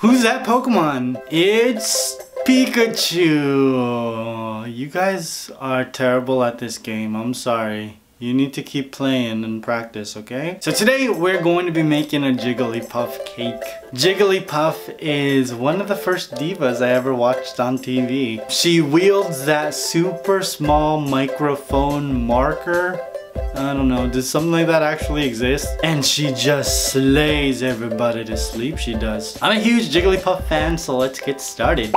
Who's that Pokemon? It's Pikachu. You guys are terrible at this game. I'm sorry. You need to keep playing and practice, okay? So today we're going to be making a Jigglypuff cake. Jigglypuff is one of the first divas I ever watched on TV. She wields that super small microphone marker I don't know, does something like that actually exist? And she just slays everybody to sleep, she does. I'm a huge Jigglypuff fan, so let's get started.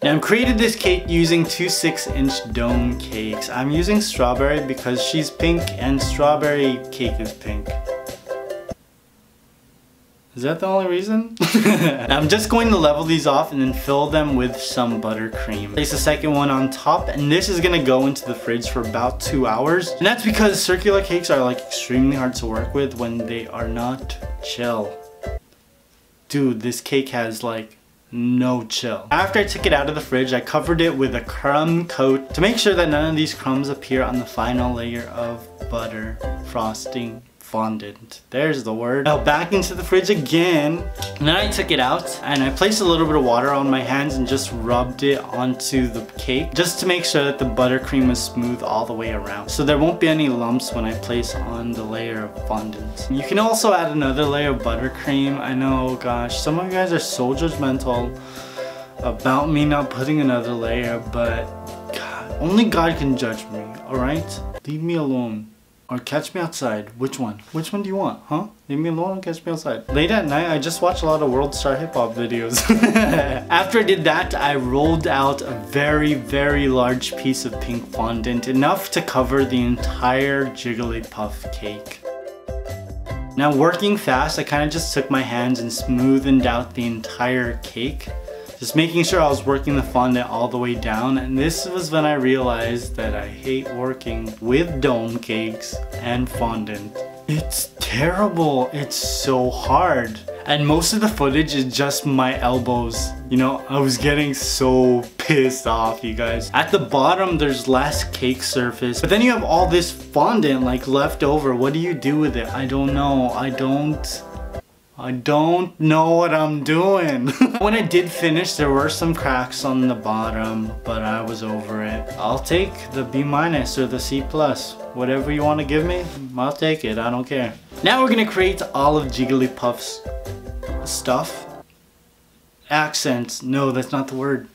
Now I've created this cake using two 6 inch dome cakes. I'm using strawberry because she's pink and strawberry cake is pink. Is that the only reason? I'm just going to level these off and then fill them with some buttercream. Place the second one on top and this is gonna go into the fridge for about two hours. And that's because circular cakes are like extremely hard to work with when they are not chill. Dude, this cake has like no chill. After I took it out of the fridge, I covered it with a crumb coat to make sure that none of these crumbs appear on the final layer of butter frosting fondant. There's the word. Now back into the fridge again. And then I took it out and I placed a little bit of water on my hands and just rubbed it onto the cake just to make sure that the buttercream is smooth all the way around. So there won't be any lumps when I place on the layer of fondant. You can also add another layer of buttercream. I know, gosh, some of you guys are so judgmental about me not putting another layer, but God, only God can judge me, alright? Leave me alone. Or Catch Me Outside. Which one? Which one do you want, huh? Leave me alone Catch Me Outside. Late at night, I just watch a lot of World Star Hip Hop videos. After I did that, I rolled out a very, very large piece of pink fondant, enough to cover the entire Jigglypuff cake. Now working fast, I kind of just took my hands and smoothened out the entire cake. Just making sure I was working the fondant all the way down and this was when I realized that I hate working with dome cakes and fondant. It's terrible, it's so hard. And most of the footage is just my elbows. You know, I was getting so pissed off, you guys. At the bottom, there's less cake surface. But then you have all this fondant like left over. What do you do with it? I don't know. I don't I don't know what I'm doing. when I did finish, there were some cracks on the bottom, but I was over it. I'll take the B minus or the C plus. Whatever you want to give me, I'll take it. I don't care. Now we're gonna create all of Jigglypuff's stuff. Accents. No, that's not the word.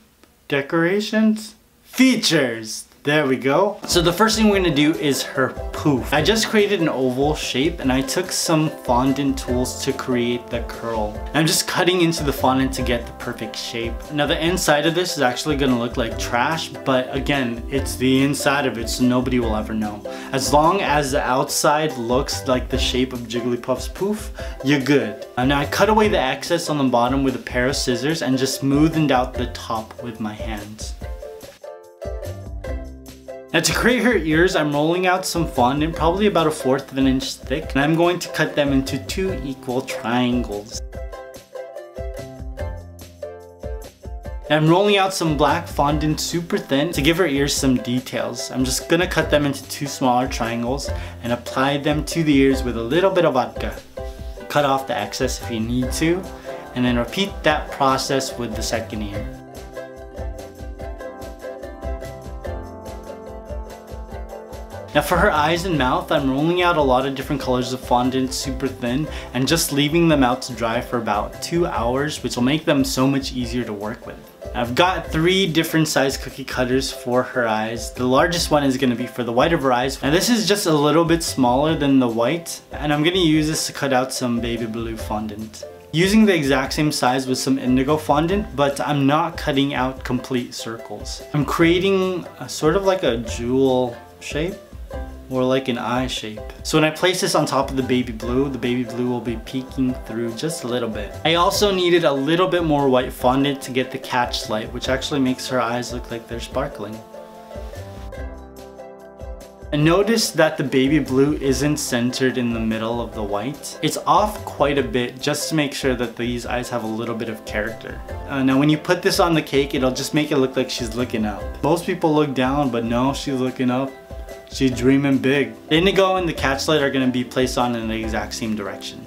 Decorations? Features. There we go. So the first thing we're gonna do is her poof. I just created an oval shape and I took some fondant tools to create the curl. I'm just cutting into the fondant to get the perfect shape. Now the inside of this is actually gonna look like trash, but again, it's the inside of it so nobody will ever know. As long as the outside looks like the shape of Jigglypuff's poof, you're good. And now I cut away the excess on the bottom with a pair of scissors and just smoothened out the top with my hands. Now to create her ears, I'm rolling out some fondant, probably about a fourth of an inch thick, and I'm going to cut them into two equal triangles. I'm rolling out some black fondant super thin to give her ears some details. I'm just gonna cut them into two smaller triangles and apply them to the ears with a little bit of vodka. Cut off the excess if you need to, and then repeat that process with the second ear. Now for her eyes and mouth, I'm rolling out a lot of different colors of fondant super thin and just leaving them out to dry for about two hours, which will make them so much easier to work with. I've got three different size cookie cutters for her eyes. The largest one is gonna be for the white of her eyes. And this is just a little bit smaller than the white. And I'm gonna use this to cut out some baby blue fondant. Using the exact same size with some indigo fondant, but I'm not cutting out complete circles. I'm creating a, sort of like a jewel shape or like an eye shape. So when I place this on top of the baby blue, the baby blue will be peeking through just a little bit. I also needed a little bit more white fondant to get the catch light, which actually makes her eyes look like they're sparkling. And notice that the baby blue isn't centered in the middle of the white. It's off quite a bit just to make sure that these eyes have a little bit of character. Uh, now when you put this on the cake, it'll just make it look like she's looking up. Most people look down, but no, she's looking up. She's dreaming big. Indigo and the catch light are gonna be placed on in the exact same direction.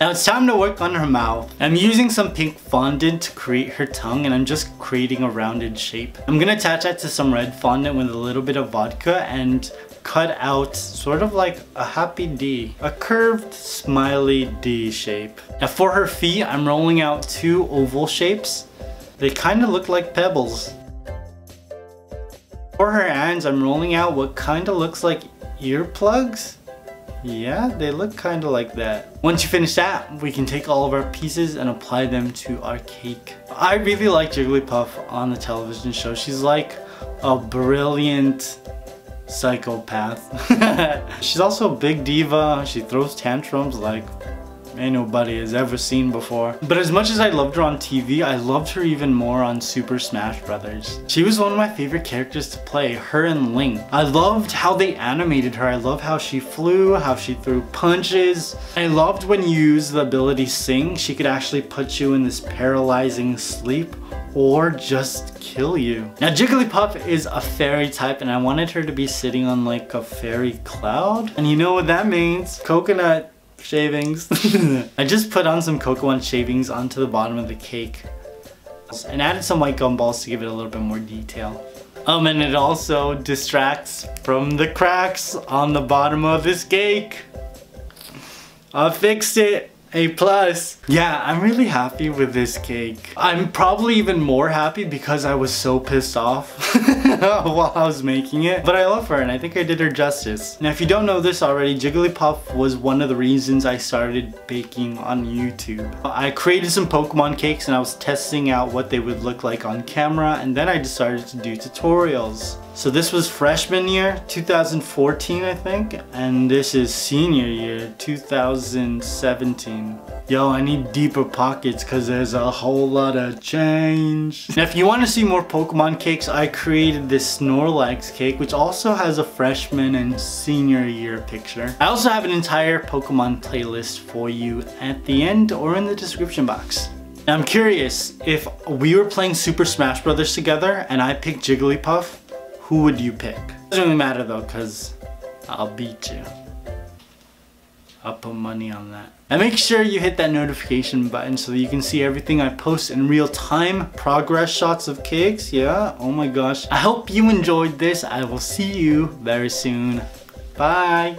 Now it's time to work on her mouth. I'm using some pink fondant to create her tongue and I'm just creating a rounded shape. I'm gonna attach that to some red fondant with a little bit of vodka and cut out sort of like a happy D, a curved smiley D shape. Now for her feet, I'm rolling out two oval shapes. They kind of look like pebbles. For her hands, I'm rolling out what kind of looks like earplugs. Yeah, they look kind of like that. Once you finish that, we can take all of our pieces and apply them to our cake. I really like Jigglypuff on the television show. She's like a brilliant psychopath. She's also a big diva. She throws tantrums like ain't nobody has ever seen before. But as much as I loved her on TV, I loved her even more on Super Smash Brothers. She was one of my favorite characters to play, her and Link. I loved how they animated her. I love how she flew, how she threw punches. I loved when you used the ability Sing, she could actually put you in this paralyzing sleep or just kill you. Now Jigglypuff is a fairy type and I wanted her to be sitting on like a fairy cloud. And you know what that means? Coconut shavings. I just put on some cocoa shavings onto the bottom of the cake and added some white gumballs to give it a little bit more detail. Um, and it also distracts from the cracks on the bottom of this cake. I fixed it. A plus. Yeah, I'm really happy with this cake. I'm probably even more happy because I was so pissed off while I was making it. But I love her and I think I did her justice. Now if you don't know this already, Jigglypuff was one of the reasons I started baking on YouTube. I created some Pokemon cakes and I was testing out what they would look like on camera and then I decided to do tutorials. So this was freshman year, 2014 I think, and this is senior year, 2017. Yo, I need deeper pockets because there's a whole lot of change. Now if you want to see more Pokemon cakes, I created this Snorlax cake, which also has a freshman and senior year picture. I also have an entire Pokemon playlist for you at the end or in the description box. Now I'm curious, if we were playing Super Smash Brothers together and I picked Jigglypuff, who would you pick? Doesn't really matter though, cause I'll beat you. I'll put money on that. And make sure you hit that notification button so that you can see everything I post in real time. Progress shots of cakes, yeah, oh my gosh. I hope you enjoyed this. I will see you very soon. Bye.